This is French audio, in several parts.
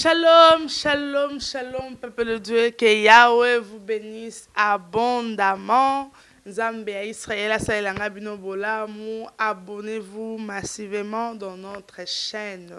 Shalom, shalom, shalom, peuple de Dieu. Que Yahweh vous bénisse abondamment. Nzambe ya Israël bino bolamu. Abonnez-vous massivement dans notre chaîne.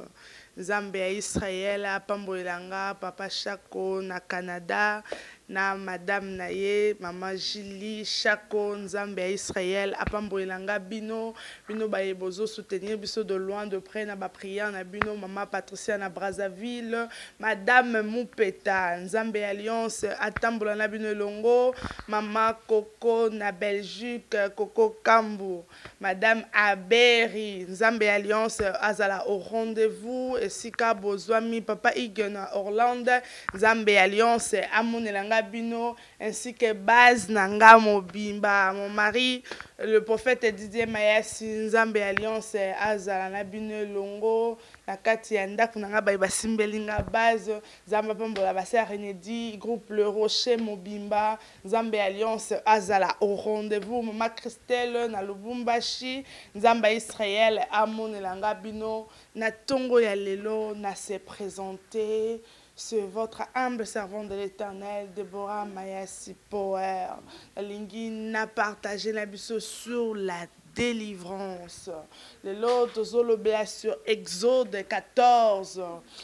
Nzambe ya Israël apambolelanga papa Chako na Canada na madame na ye mama Julie Chako Nzambe ya Israël apambolelanga bino. Bino baye bozo soutenir biso de loin de près na ba prière na bino mama Patricia na Brazzaville madame Mupeta Nzambe ya Alliance atambola na bino elongo. Mama Coco na Belgique Coco Kambu madame Aberi Nzambe ya Alliance azala au rendez-vous. Esika bozwami papa Ige na Orlando Nzambe ya Alliance amonelanga ainsi que base na nga mobimba mon mari le prophète Didier Mayasi Nzambe Alliance azala na bino elongo na kati ya ndako na nga baye basimbeli nga base nzambe apambola base renedi groupe le rocher mobimba nzambe alliance azala. Au rendez-vous mama christelle na lubumbashi nzambe ya israel amonela nga bino na ntongo ya lelo na se présenter c'est votre humble servant de l'éternel, Déborah Mayasi Power. Lingi n'a partagé la biso sur la délivrance. Le lot tozolobela sur Exode 14.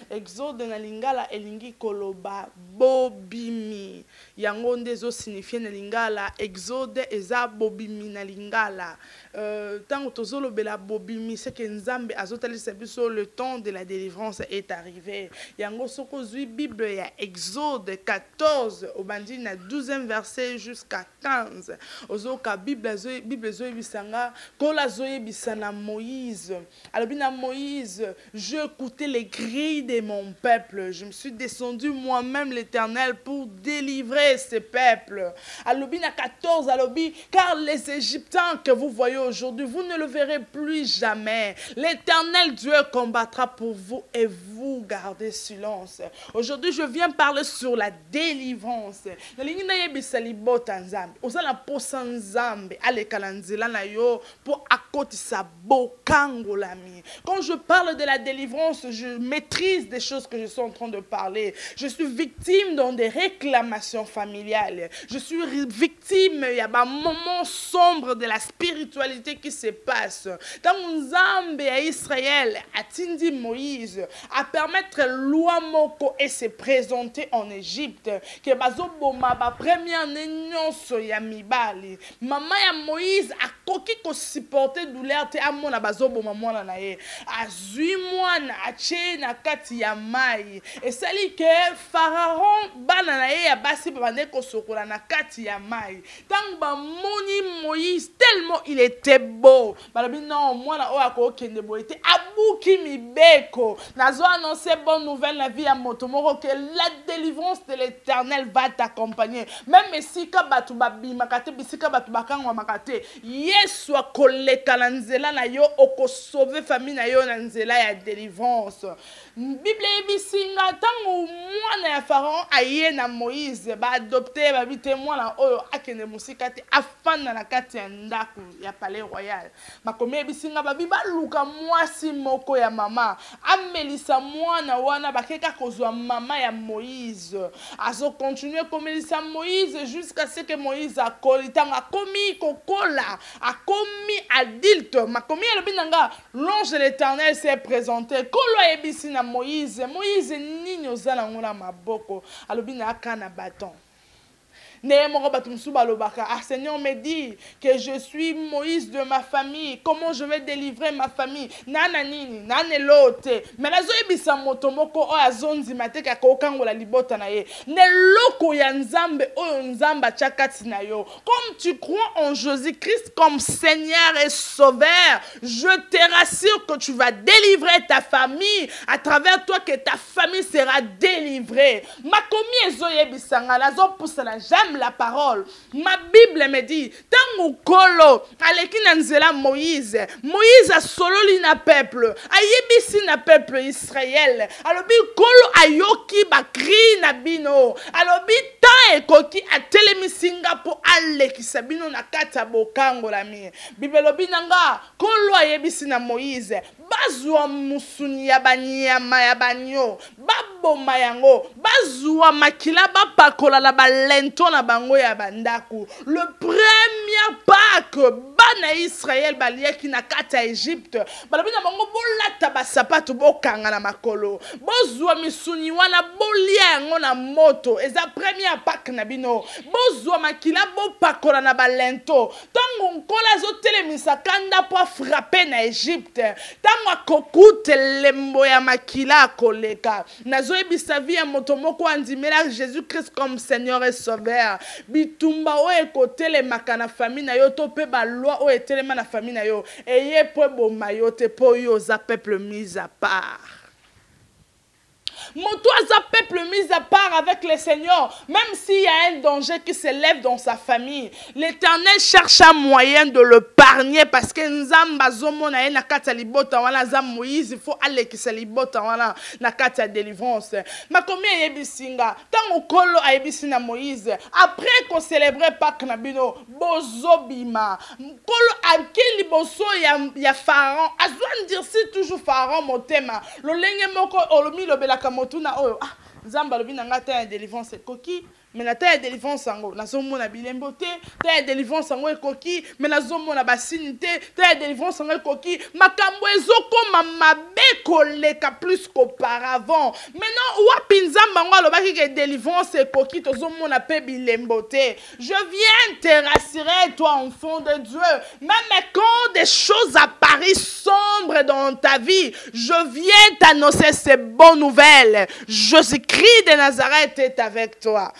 Exode na lingala elingi koloba bobimi. Yango nde ezosignifier na lingala Exode eza bobimi na lingala. Euh, ntango tozolobela bobimi que nzambe azotalisa biso le temps de la délivrance est arrivé. Yango soko ozwi Bible ya Exode 14 obandi na 12e verset jusqu'à 15. Ozoka Bible ezo- Bible ezoyebisanga nkolo azoyebisa na moïse alobi na moïse je écouté les grilles de mon peuple je me suis descendu moi-même l'éternel pour délivrer ce peuple. Alobi na 14 alobi car les égyptiens que vous voyez aujourd'hui vous ne le verrez plus jamais. L'éternel dieu combattra pour vous et vous gardez silence. Aujourd'hui je viens parler sur la délivrance. Na yo quand je parle de la délivrance je maîtrise des choses que je suis en train de parler. Je suis victime dans des réclamations je suis victime ya bamoment sombre de la spiritualité qui se passe ntango nzambe ya israel atindi moïse apermettre loi moko et se présenter en égypte bapremière ne nyonso ya moïse akoki kosupporte douleur te amona bazoboma mwana na ye. Azwi mwana atie na kati ya mai esali ke pharaon bana na ye ya basi babande kosokola na kati ya mai ntango bamoni moïse tellement il était beau. Balobi non mwana oyo akokende boye te abuki mibeko. Nazo annonce bonne nouvelle na vie ya moto moko ke la délivrance de l'éternel va t'accompagner. Même esika bato babimaka te bisika bato bakangwamaka te yesu akoleka na nzela na yo okosauve famille na yo na nzela ya délivrance bible eyebisi nga ntango mwana ya pharaon aye na moïse baadopte babi te mwana oyo akende mosika te afanda na kati ya ndako ya palais royal. Makomi eyebisi nga babi baluka mwasi moko ya mama amelisa mwana wana bakeka kozwa mama ya moïse. Azokontinue komelisa moïse jusqu'à ce que moïse akoli. Ntango akomi kokola akomi adulte. Makomi elobi na nga l'ange de l'éternel s'est présenté. Kolo ayebisi na moïse. Moïse nini oza nango na maboko? Alobi na aka na baton balobaka ah seigneur me dit que je suis moïse de ma famille. Comment je vais délivrer ma famille? Nana nini nanelo te me nazoyebisa moko oyo azondima te kaka okangola libota na ye. Na eloko ya kati na yo. Comme tu crois en jésus-christ comme seigneur et sauveur je te rassure que tu vas délivrer ta famille. À travers toi que ta famille sera délivrée. Makomi ezoyebisanga nazopusana j'aime la parole. Ma bible me dit ntango nkolo aleki na nzela moïse moïse asololi na peuple ayebisi na peuple israele alobi nkolo ayoki bakri na bino. Alobi temps ekoki atelemisi nga mpo alekisa bino na kati ya bokangolami bible elobi na nga nkolo ayebisi na moïse bazwa mosuni ya banyama ya banio baboma yango bazwa makila bapakola na balento na bango ya bandako le premier pake bana ya israele baliaki na kati ya egypte balobi na bango bolata basapato bokanga na makolo. Bozwa misuni wana bolia yango na moto. Eza premier pake na bino. Bozwa makila bopakola na balento ntango nkolo azotelemisa kanda mpo afrape na egypte ntango akokuta elembo ya makila akoleka nazoyebisa vi ya moto moko andimela jésus christ comme seigneur et sauveur. Bitumba oyo ekotelemaka na fami na yo to mpe balwa oyo etelema na fami na yo eye mpo eboma yo te mpo oyo oza peuple mise à part Moto aza peuple mis à part avec le Seigneur, même s'il y a un danger qui s'élève dans sa famille, l'Éternel cherche un moyen de le pargner parce que nzamba zomona na kati ya libota wana aza moïse il faut alekisa libota wana na kati ya délivrance. Makomi ayebisi nga ntango nkolo ayebisi na moïse après kocélébre pake na bino bozobima. Nkolo aki liboso ya, ya pharaon azwa ndirsi toujours pharaon motema. Lolenge moko olomi lobelaka motuna oyo. Ah nzambe alobi na ngai ta ya délivrance ekoki me na ta ya délivrance yango nazomona bilembo te. Ta ya délivrance yango ekoki me nazomona basini te. Ta ya délivrance yango ekoki makambo ezokoma mabe koleka plus qu'auparavant. Maintenant wapi nzambe yango alobaki ke délivrance ekoki tozomona mpe bilembo te. Je viens te rassurer toi enfant de dieu. Même quand des choses apparaissent sombres dans ta vie je viens t'annoncer ces bonnes nouvelles. Jésus-Christ de Nazareth est avec toi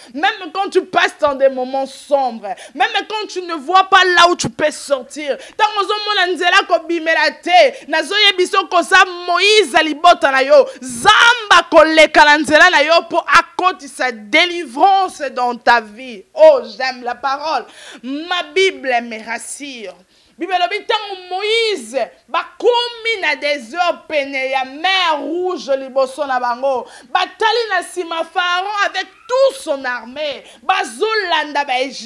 quand tu passes dans des moments sombres, même quand tu ne vois pas là où tu peux sortir, ntango ozomona nzela kobimela te nazoyebiso kosa moïse libota na yo zamba koleka na nzela na yo mpo akotisa délivrance dans ta vie. Oh j'aime la parole. Ma bible me rassure. Bible elobi ntango moïse bakomi na désert pene ya mer rouge liboso na bango batali na nsima pharaon avec toute son armée. Bazolanda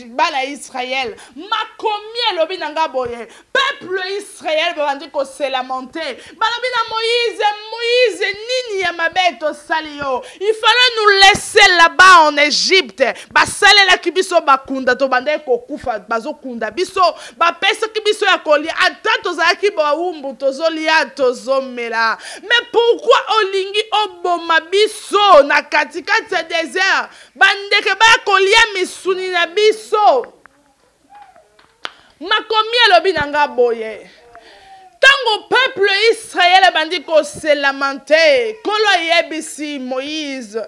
bana israel makomi elobi na nga boye. Peuple israel babandi koselamante balobi na moïse moïse nini ya mabe tosali yo. Il fallait nous laisser là-bas en égypte. Basalelaki biso bakunda tobandaki kokufa bazokunda biso bapesaki biso ya kolia. Ata tozalaki bawumbu tozolia tozomela mais pourquoi olingi oboma biso na katikati ya désert? Bandeke baya kolia misuni na biso. Makomi na nga boye. Ntango peuple israele ebandi koselama te nkolo ayebisi moïse.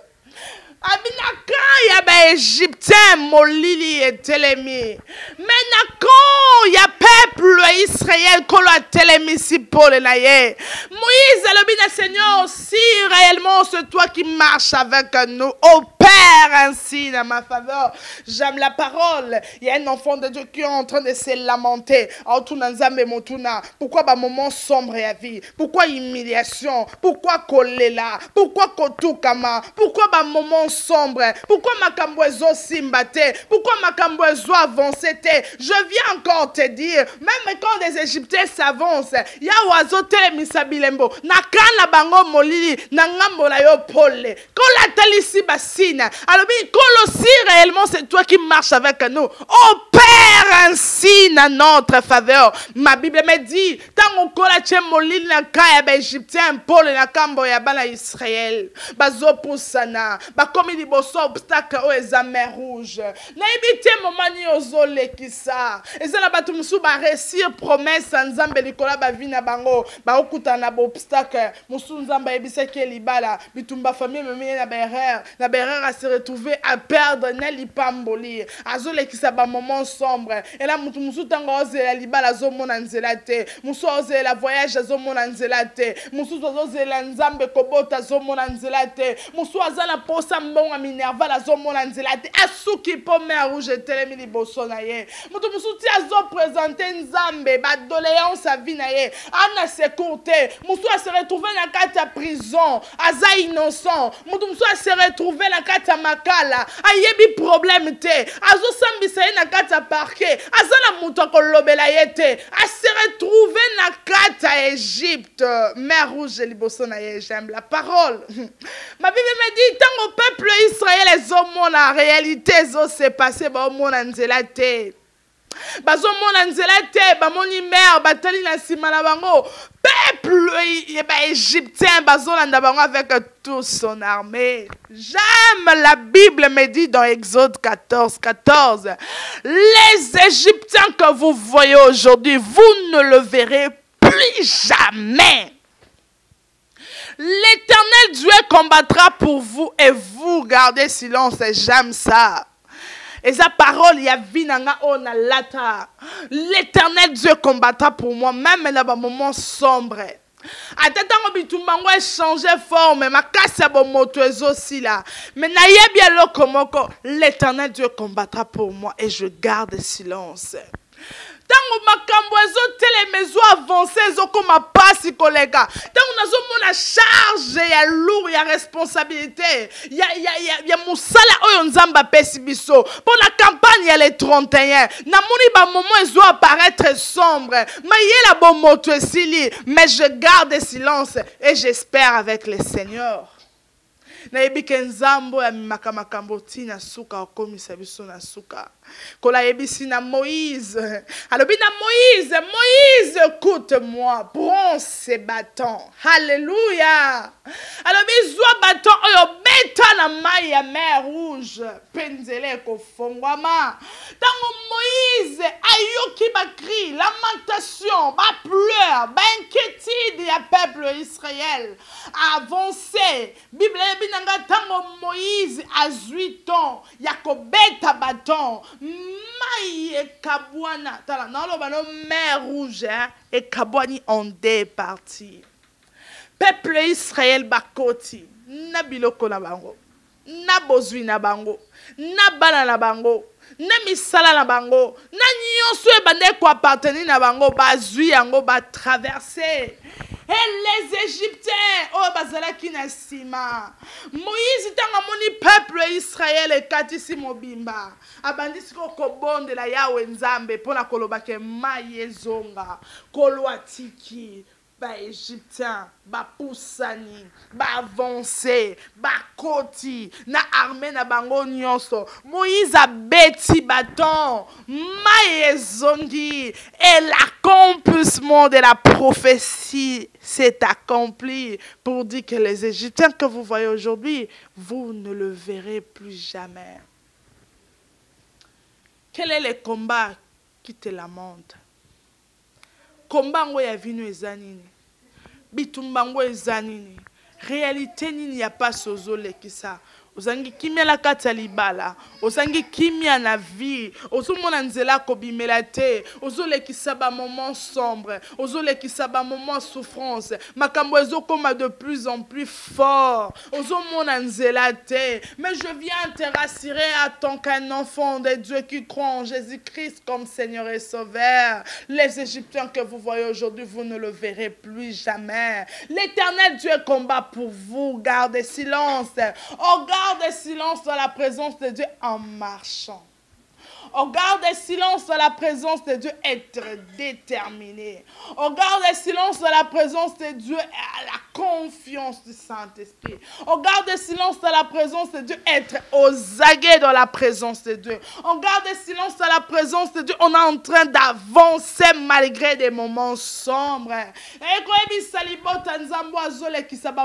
Abinaka ya baégyptien molili etelemi. Me na kan ya peuple ya israel nkolo atelemisi pole na ye. Moïse alobi na seigneur si réellement c'est toi qui marches avec nous opère ainsi dans ma faveur j'aime la parole. Il y a un enfant de dieu qui est en train de se lamenter. Motuna pourquoi bamoment sombre ya vie pourquoi humiliation? Pourquoi kolela pourquoi kotukama pourquoi bamoment sombre? Pourquoi makambo ezosimba te pourquoi makambo ezo avance te je viens encore te dire même quand les égyptiens s'avancent yawe azotelemisa bilembo. Na ka na bango molili na ngambo na yo pole. Kolo atalisi basine alobi kolo si réellement c'est toi qui marche avec nous opère ainsi na notre faveur. Ma bible me dit ntango nkolo atie molili na ka ya baégyptien pole na nkambo ya bana ya israel bazopusana bakomi liboso obstacle oyo eza mer rouge nayebi te moma nini ozolekisa eza na bato mosusu baresir promese ya nzambe likolo ya bavi na bango bakokutana na baobstacle mosusu nzambe ayebisaki ye libala. Bitumba famille ememi ye na baerreur na baerreur ase retrouve a perdre na lipamboli azolekisa bamoment sombre ela motu mosusu ntango aozelela libala azomona nzela te mosusu aozelela voyage azomona nzela te mosusu azozelela nzambe kobota azomona nzela te mosusu aza na posa mbongo minerval azomona nzela te asuki mpo mer rouge etelemi liboso na ye. Moto mosusu ti azopresente nzambe badoléance ya vi na ye. Ana secour te mosusu ase retrouve na kati ya prison. Aza innocent. Moto mosusu ase retrouve na kati ya makala ayebi problème te. Azosambisa ye na kati ya parke aza na moto akolobela ye te. Ase na kati ya egypte. Mer rouge liboso na ye j'aime la parole. Mabible me di ntango peuple israel ezomona réalité ezosepase baomona nzela te bazomona nzela te bamoni mer batali na nsima na bango peuple baégyptien bazolanda bango avec toute son armée j'aime la bible me dit dans exode 14 14 les égyptiens que vous voyez aujourd'hui vous ne le verrez plus jamais L'éternel Dieu combattra pour vous et vous gardez silence. J'aime ça. Et sa parole, il y a vinanga ona lata. L'éternel Dieu combattra pour moi, même dans un moment sombre. ata ntango bitumba yango echange forme makasi ya bomoto ezosila me nayebi eloko moko l'éternel dieu combattra pour moi et je garde silence ntango makambo ezotelema ezoavanse ezokóma mpasi koleka ntango nazomona charge ya lourd ya responsabilité. Ya, ya, ya, ya mosala oyo nzambe apesi biso. Mpo na campagne ya le 31 namoni bamoment ezo apparaître sombre. Mayela bomoto esili mais je garde silence et j'espère avec le seigneur nayebi ke nzambe oyo amemaka makambo suka akomisa biso na kola ayebisi na moïse. Alobi na moïse moïse écoute moi bronze et bâton halleluya alobi zwa baton oyo beta na mai ya mer rouge. Mpe nzela ekofongwama ntango moïse ayoki bakri lamentation bapleur bainquiétude ya peuple israel avance bible na nga ntango moïse azwi ton ya kobeta baton mai ekabwana. Tala naoloba no mer rouge ekabwani en deux parties. Peuple israel bakoti na biloko na bango na bozwi na bango na bana na bango na misala na bango. Na nyonso ebanda ekoappartenir na bango bazwi yango batraverse e les égyptiens oyo bazalaki na nsima moïse ntango amoni peuple israele ekatisi mobimba abandisi ko kobondela yawe nzambe mpo na kolobake mai ezonga kolo atiki baégyptien bapusani baavance bakoti na arme na bango nyonso. Moïse abeti baton mai ezongi et l'accomplissement de la prophétie s'est accompli pour dire que les égyptiens que vous voyez aujourd'hui vous ne le verrez plus jamais. Quel est le combat qui te lamente? Komba yango ya vino eza nini? Bitumba yango eza nini? Réalité nini ya pasi ozolekisa ozangi kimia na kati ya libala. Ozangi kimia na vie. Ozomona nzela kobimela te. Ozolekisa bamoment sombre ozolekisa bamoment souffrance makambo ezokóma de plus en plus fort. Ozomona nzela te. Mais je viens te rassurer à tant qu'un enfant de Dieu qui croit en Jésus-Christ comme Seigneur et Sauveur. Les Égyptiens que vous voyez aujourd'hui vous ne le verrez plus jamais. L'éternel Dieu combat pour vous. Gardez silence. Oh garde silence dans la présence de Dieu en marchant. On garde silence dans la présence de Dieu, être déterminé. On garde silence dans la présence de Dieu, la confiance du Saint-Esprit. On garde silence dans la présence de Dieu, être aux aguets dans la présence de Dieu. On garde silence dans la présence de Dieu, on est en train d'avancer malgré des moments sombres.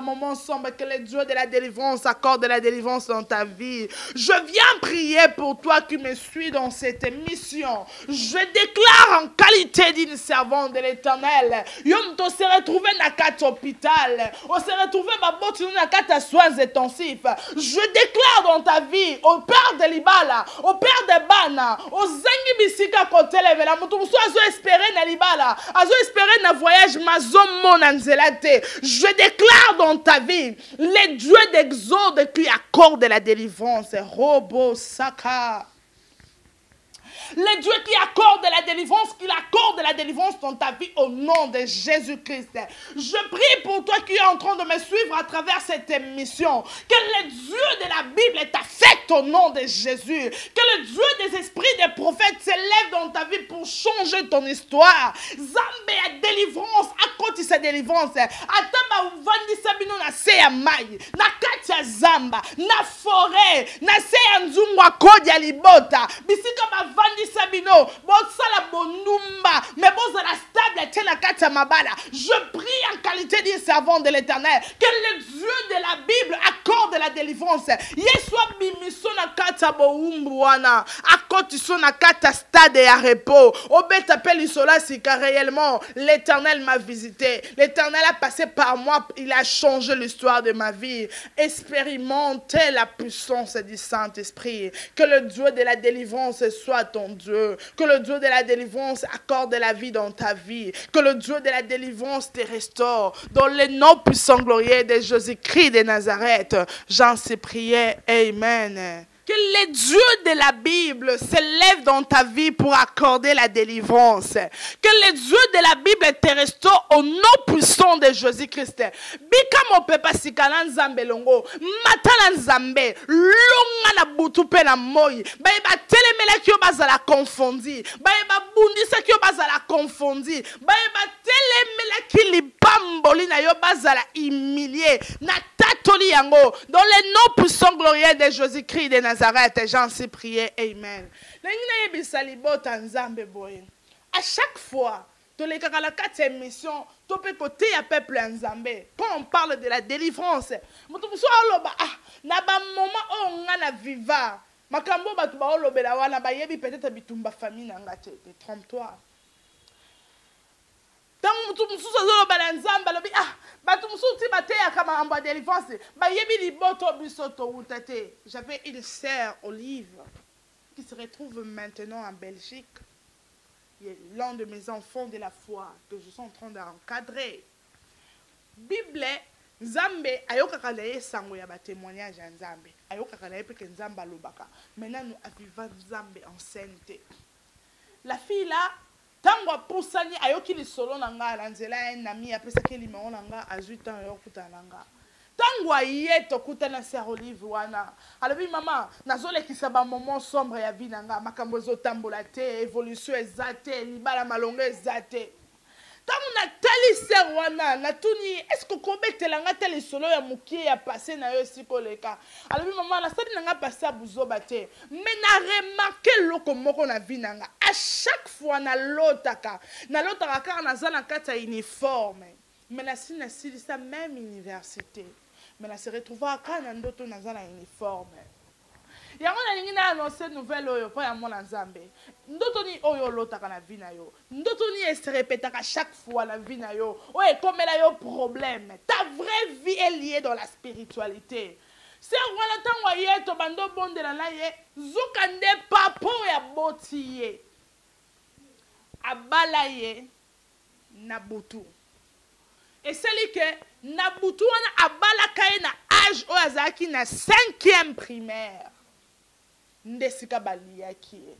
Moments sombres, que le Dieu de la délivrance accorde de la délivrance dans ta vie. Je viens prier pour toi qui me suis dans cette mission. Je déclare en qualité d'une servante de l'éternel. Yom to se retrouver dans quatre hôpital. On se retrouver baboti dans quatre soins intensifs. Je déclare dans ta vie, au père de Libala, au père de Bana, au zengi bisika koteleve la mutu musu azo espérer na Libala, azo espérer na voyage mazo mona nzela te. Je déclare dans ta vie, les dieux d'exode qui accordent la délivrance. Robo Saka. Le Dieu qui accorde la délivrance, qu'il accorde la délivrance dans ta vie au nom de Jésus-Christ. Je prie pour toi qui es en train de me suivre à travers cette émission. Que le Dieu de la Bible t'affecte au nom de Jésus. Que le Dieu des esprits des prophètes s'élève dans ta vie pour changer ton histoire. Zambe a délivrance, à côté sa délivrance. Atamba uvandisa bino na se na zamba, na forêt, na se ya nzungu akodi ya libota. Bisika bavandisa bino, bosala bonumba, mais bozala stable te na kati ya mabala. Je prie en qualité de servant de l'éternel, que le Dieu de la Bible accorde la délivrance. Yesu abimiso na kati ya bowumbu wana, akoti so na kati ya stade ya repos. Obeta pe lisola sika réellement, l'éternel m'a visité. L'éternel a passé par moi, il a changé l'histoire de ma vie. Expérimentez la puissance du Saint-Esprit. Que le Dieu de la délivrance soit ton Dieu. Que le Dieu de la délivrance accorde la vie dans ta vie. Que le Dieu de la délivrance te restaure. Dans le nom puissant glorieux de Jésus-Christ de Nazareth, j'en sais prier. Amen. Que les dieux de la Bible s'élèvent dans ta vie pour accorder la délivrance. Que les dieux de la Bible te restaurent au nom puissant de Jésus-Christ. Bika mo pepa sikala nzambe longo. Matala nzambe. Longa na butu pe na moi. Baye ba telemela ki yo bazala confondi. Baye ba bundisa ki yo bazala confondi. Baye ba telemela ki libamboli na yo bazala humilié. Na tatoli yango. Dans le nom puissant glorieux de Jésus-Christ de Nazareth, j'en suis prié. Amen. À chaque fois, tolekaka na kati ya émission to mpe koteya peuple ya nzambe quand on parle de la délivrance moto mosusu aloba ah na bamoma oyo nga na viva makambo oyo bato baolobela wana bayebi peut-être bitumba famille na nga te te trompe-toi ntango motu mosusu te j'avais une sœur olive qui se retrouve maintenant en belgique. L'un de mes enfants de la foi que je suis en train d'encadrer. Bible nzambe ayokaka na ye sango ya batémoignage ya nzambe. Ayokaka na ye mpeke nzambe alobaka. Maintenant aviva nzambe en scène la fille là ntango apusani ayoki lisolo na ngai na nzela ye nami apesaki limero na ngai azwi ntango ayokutana na ngai ntango aye tokutana ser olive wana. Alobi mama nazolekisa bamoment sombre ya vi na ngai makambo ezotambola te évolution eza te libala malongo eza te ntango natali ser wana natuni estce okobetela nga te lisolo ya mokie ya pase na yo esika oleka? Alobi mama nasali na nga pase ya buzoba te. Me naremarke eloko moko na vi na nga a chaque fois nalotaka. Nalotaka kaka naza na kati ya uniforme. Me nasili nasilisa même université. Me nase retrouvaka kaka na ndoto naza na uniforme yango nalingi na annonce nouvelle oyo mpo ya mwana nzambe ndoto nini oyo olotaka na vi na yo. Ndoto nini eserepetaka chaque fois na vi na yo. Oyo ekomela yo problème. Ta vraie vie est liée dans la spiritualité. Ser wana ntango aye tobanda obondela na ye zuka nde papa oyo aboti ye. Abala ye na butu. Esali ke na butu wana abalaka ye na age oyo azalaki na cinquième primaire nde esika baliaki ye.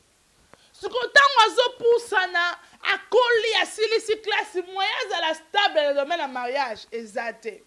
Sikoyo ntango azopusana akoli asilisi klase moye azala stable na domaine ya mariage eza te.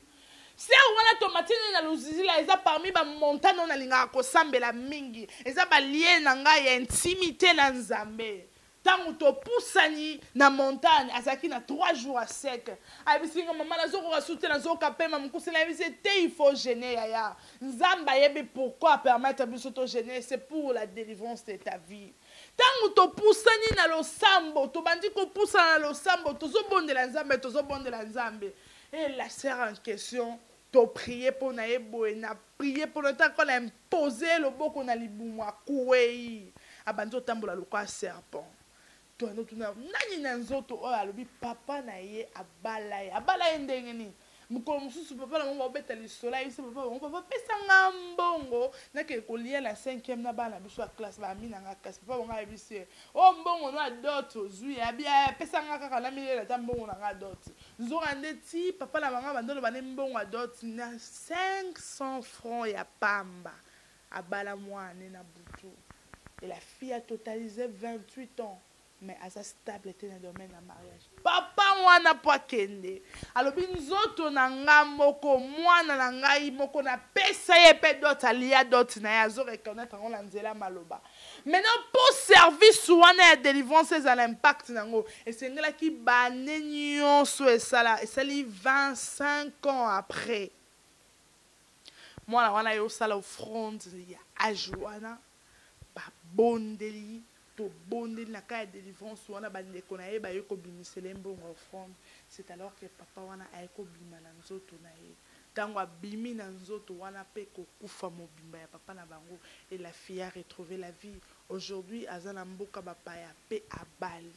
Ser wana tomatini na luzizila eza parmi bamontane oyo nalingaka kosambela mingi. Eza balie na ngai ya intimité na nzambe ntango topusani na montagne azalaki na 3 jours a sec. Ayebisinga mama nazokoka su te nazokoka pema mokuse nayebisi te il faut gene yaya. Nzambe ayebi pourquoi permettre biso togene c'est pour la délivrance de ta vie. Ntango topusani na losambo tobandi kopusana na losambo tozobondela nzambe tozobondela nzambe. E la sere en question toprie mpo na ye boye na prie mpo na ntango na impose loboko na libumu akwei abandi otambola lokola serpent toando tuna nani na nzoto oyo alobi papa na ye abala ye. Abala ye ndenge nini? Mokolo mosusu papa na bango baobeta lisolo ayebisi papa bango papa pesanga mbongo. Nakende kolia na cinquième na bana biso ya classe bami nanga kasi. Papa bango ayebisi ye o mbongo no adot ozwi abi pesanga kaka na milela ata mbongo nanga adot nzoka nde ti papa na bango bandoloba nde mbongo adot na 500 franc ya pamba. Abala mwane na butu. Et la fille a totalisé 28 ans mais aza stable te na domaine ya mariage. Papa wana po akende alobi nzoto na nga moko mwana na ngai moko napesa ye mpe dot alia dot na ye azoreconnaître yango na nzela maloba. Maintenant mpo service wana ya délivrance ezala impact nango esengelaki bane nyonso esala esali 25 ans après. Mwana wana ye osala offrande ya age wana babondeli tobondeli na ya délivrance wana bandeko na ye baye kobimisela mbongo offrande. C'est alors que papa wana aye kobima na nzoto na ye. Ntango abimi na nzoto wana mpe kokufa mobimba ya papa na bango et la fille a retrouvé la vie. Aujourd'hui aza na mboka bapaya mpe abali.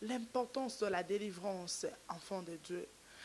L'importance de la délivrance enfant de dieu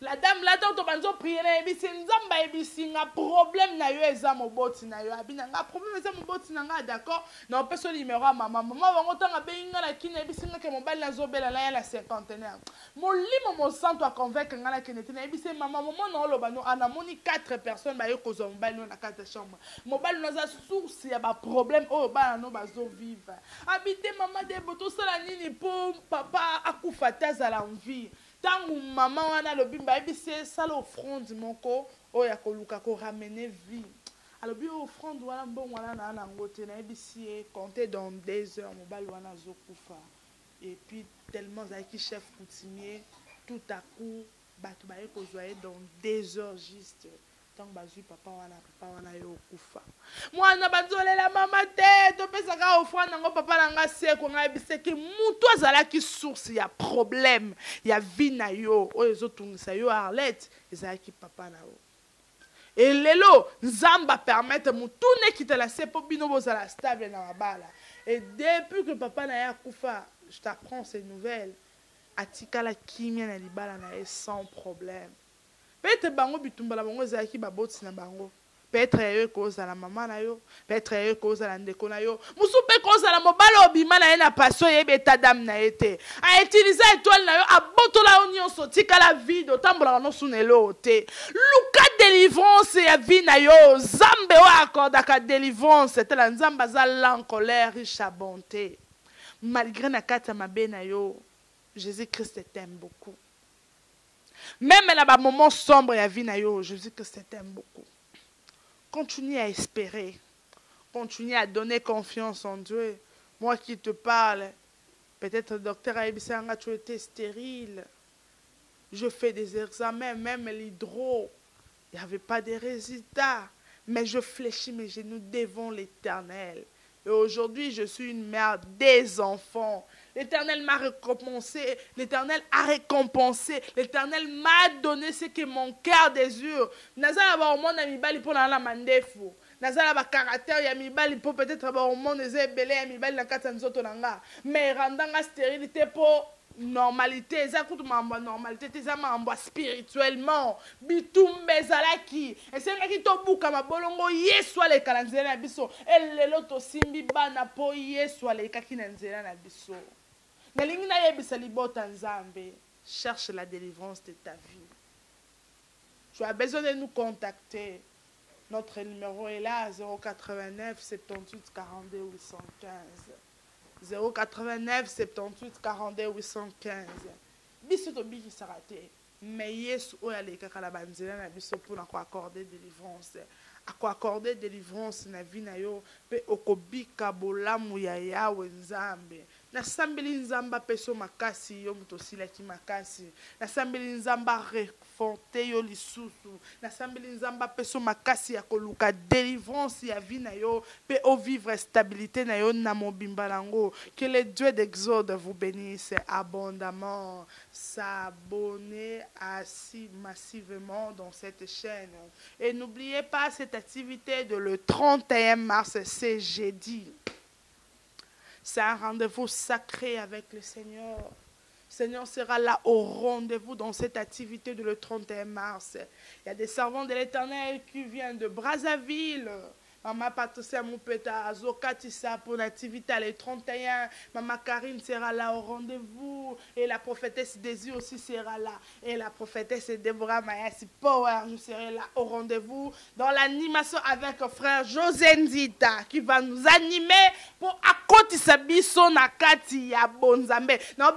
la dame la ntango tobanzi oprie nayebisi nzambe ayebisi nga problème na yo eza moboti na yo abi na nga problème eza moboti na nga d'accord? Na opesa numéro ya mama mama bango ntango abengi nga na kini ayebisi nga ke mobali nazobela na ye na cinquantenaire molimo mosantu aconvaincre nga na kende te nayebisi mama mama na oloba no anamoni quatre personnes baye kozwa mobali no na kati ya chambre mobali no aza source ya baproblème oyo bana no bazovivre abi te mama debo tosala nini mpo papa akufa te azala envie ntango mama wana alobi bayebisi esala offrande moko oyo ya koluka koramene vie. Alobi offrande wana mbongo wana naa nango te nayebisi ye compte dans deux heures mobali wana azokufa. Epuis tellement azalaki chef coutumier tout à coup bato baye kozwa ye dans deux heures juste ntango bazwi papa wana papa wana ye okufa. Mwana bazolela mama te topesaka ofrande yango papa na nga seko ngai yebiseki mutu azalaki source ya problème ya vie na yo oyo ezotungisa yo arlette ezalaki papa na yo. Elelo nzambe apermettre mutuna ekitela se mpo bino bozala stable na mabala. Et depuis que papa na ye akufa je t'apprends ces nouvelles atikala kimia na libala na ye sans problème peut-être bango bitumba na bango ezalaki baboti na bango. Peut-être yayo ekozala mama na yo peut-être yayo ekozala ndeko na yo. Mosu mpe ekozala mobali obima na na dame na étoile na yo abotola yo nyonso tikala vide otambolaka nosu na eloo te. Luka délivrance ya vie na yo nzambe oyo akordaka délivrance tala nzambe aza lent colère riche à bonté. Malgré na kati ya mabe na yo jésus christ t'aime beaucoup même na bamoment sombre ya vie na yo jésus christ t'aime beaucoup continue à espérer. Continue à donner confiance en dieu. Moi qui te parle peut-être docteur ayebisanga tu étais stérile. Je fais des examens même l'hydro. Il n'y avait pas de résultats. Mais je fléchis mes genoux devant l'éternel. Et aujourd'hui je suis une mère des enfants L'Éternel m'a récompensé. L'Éternel a récompensé. L'Éternel m'a donné ce que mon cœur désire. Nazala ba omona mibali mpo na la mandefu. nazala bacaractère ya mibali mpo peut-être baomona eza ebele ya mibali na kati ya nzoto na nga mais stérilité mpo normalité eza kutu makambo ya normalité te eza makambo ya spirituellement bitumba ezalaki esengaki tobukama bolongo yesu aleka na nzela na biso elelo tosimbi bana mpo yesu alekaki na nzela na biso nalingi nayebisa libota nzambe. Cherche la délivrance de ta vie. Tu as besoin de nous contacter. Notre numéro est là 089 78 42 815 089 78 42 815 biso tobikisaka te me yesu oyo alekaka na banzela na biso mpona koaccorde délivrance. Akoaccorde délivrance na vi na yo. Mpe okobika bolamu ya yawe nzambe nasambeli nzambe apesa makasi yo moto osilaki makasi. Nasambeli nzambe arefonte yo lisusu. Nasambeli nzambe apesa makasi ya koluka délivrance ya vie na yo mpe ovivre stabilité na yo na mobimba nango que le dieu d'exode vous bénisse abondamment. S'abonner assis massivement dans cette chaîne. Et n'oubliez pas cette activité de le 31 mars c'est jeudi C'est un rendez-vous sacré avec le Seigneur. Seigneur sera là au rendez-vous dans cette activité de le 31 mars. Il y a des servants de l'Éternel qui viennent de Brazzaville. Maman Patricia Moupeta, Azokatissa pour l'activité les 31. Maman Karine sera là au rendez-vous. Et la prophétesse Désir aussi sera là. Et la prophétesse Deborah Mayasi Power, je serai là au rendez-vous dans l'animation avec frère José Nzita qui va nous animer pour akotisa biso na kati ya bonzambe. Na.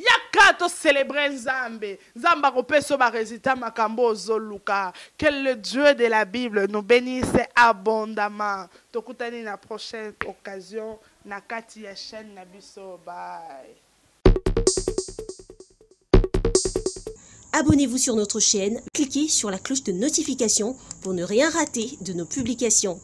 Yaka tocélébre nzambe. Nzambe akopesa barésultat makambo ozoluka. Que le dieu de la bible nous bénisse abondamment. Tokutani na prochaine occasion na kati ya chaîne na biso. Bye. Abonnez-vous sur notre chaîne, cliquez sur la cloche de notification pour ne rien rater de nos publications.